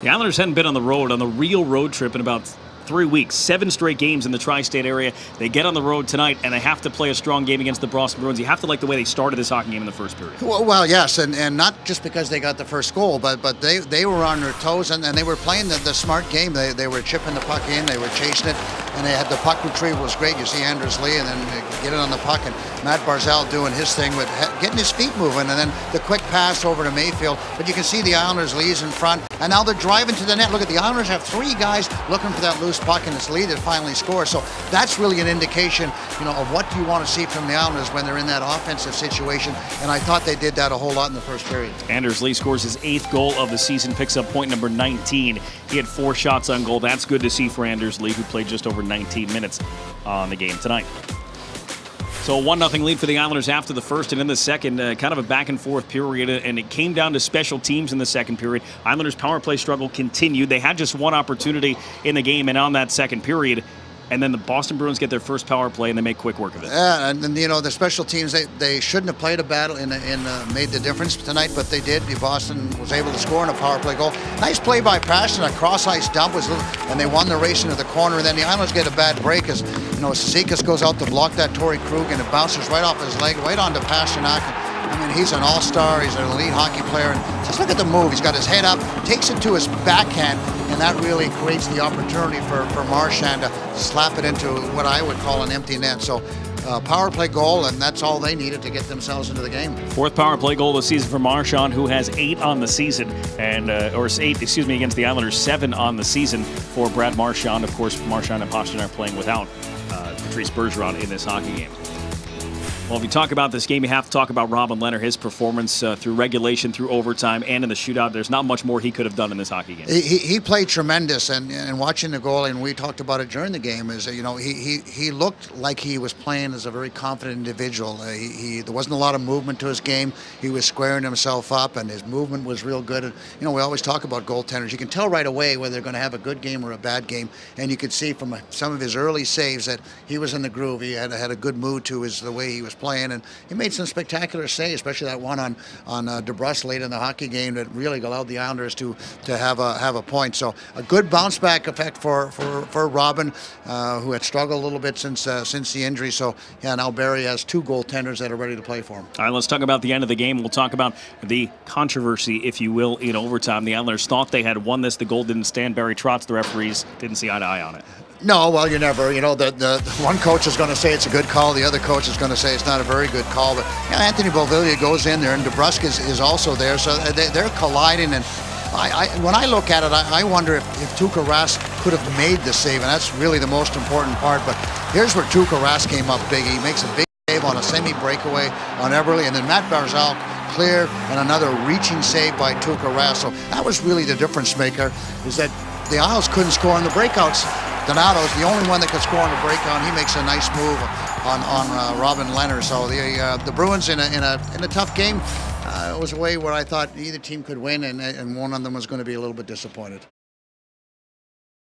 The Islanders hadn't been on the road on the real road trip in about three weeks. Seven straight games in the tri-state area. They get on the road tonight, and they have to play a strong game against the Boston Bruins. You have to like the way they started this hockey game in the first period. Well, well yes, and, and not just because they got the first goal, but but they, they were on their toes and, and they were playing the, the smart game. They, they were chipping the puck in, they were chasing it, and they had the puck retrieval was great. You see Anders Lee, and then get it on the puck, and Matt Barzal doing his thing with getting his feet moving, and then the quick pass over to Mayfield. But you can see the Islanders Lee's in front, and now they're driving to the net. Look at the Islanders have three guys looking for that loose puck, and it's Lee that finally scores. So that's really an indication, you know, of what you want to see from the Islanders when they're in that offensive situation. And I thought they did that a whole lot in the first period. Anders Lee scores his eighth goal of the season, picks up point number 19. He had four shots on goal. That's good to see for Anders Lee, who played just over 19 minutes on the game tonight. So a 1 0 lead for the Islanders after the first and in the second, uh, kind of a back and forth period, and it came down to special teams in the second period. Islanders' power play struggle continued. They had just one opportunity in the game, and on that second period, and then the Boston Bruins get their first power play and they make quick work of it. Yeah, and, and you know the special teams they, they shouldn't have played a battle and in, uh, made the difference tonight, but they did. Boston was able to score in a power play goal. Nice play by Passion, a cross ice dump was, and they won the race into the corner. And then the Islanders get a bad break as you know Cizikas goes out to block that Torey Krug and it bounces right off his leg, right onto Pastrnak. I mean, he's an all-star. He's an elite hockey player. And just look at the move. He's got his head up, takes it to his backhand, and that really creates the opportunity for, for Marchand to slap it into what I would call an empty net. So uh, power play goal, and that's all they needed to get themselves into the game. Fourth power play goal of the season for Marchand, who has eight on the season, and uh, or eight, excuse me, against the Islanders, seven on the season for Brad Marchand. Of course, Marchand and Pastrnak are playing without uh, Patrice Bergeron in this hockey game. Well, if you talk about this game, you have to talk about Robin Lehner, his performance uh, through regulation, through overtime, and in the shootout. There's not much more he could have done in this hockey game. He, he played tremendous, and, and watching the goal, and we talked about it during the game, is you know he, he, he looked like he was playing as a very confident individual. Uh, he, he, there wasn't a lot of movement to his game. He was squaring himself up, and his movement was real good. You know, we always talk about goaltenders. You can tell right away whether they're going to have a good game or a bad game, and you could see from some of his early saves that he was in the groove. He had had a good mood to his the way he was playing, and he made some spectacular saves, especially that one on on uh, DeBrusk late in the hockey game that really allowed the Islanders to to have a have a point. So a good bounce back effect for for, for Robin, uh, who had struggled a little bit since uh, since the injury. So yeah, now Barry has two goaltenders that are ready to play for him. All right, let's talk about the end of the game. We'll talk about the controversy, if you will, in overtime. The Islanders thought they had won this. The goal didn't stand. Barry Trotz, the referees, didn't see eye to eye on it. No, well, you never. You know, the, the, one coach is going to say it's a good call. The other coach is going to say it's not a very good call. But you know, Anthony Beauvillier goes in there, and DeBrusk is, is also there. So they, are colliding. And I, I, when I look at it, I, I wonder if, if Tuukka Rask could have made the save. And that's really the most important part. But here's where Tuukka Rask came up big. He makes a big save on a semi breakaway on Eberle, And then Matt Barzal clear and another reaching save by Tuukka Rask. So that was really the difference maker, is that the Isles couldn't score on the breakouts. Donato's the only one that could score on a breakout. He makes a nice move on on uh, Robin Lehner. So the uh, the Bruins in a in a in a tough game. Uh, it was a way where I thought either team could win, and, and one of them was going to be a little bit disappointed.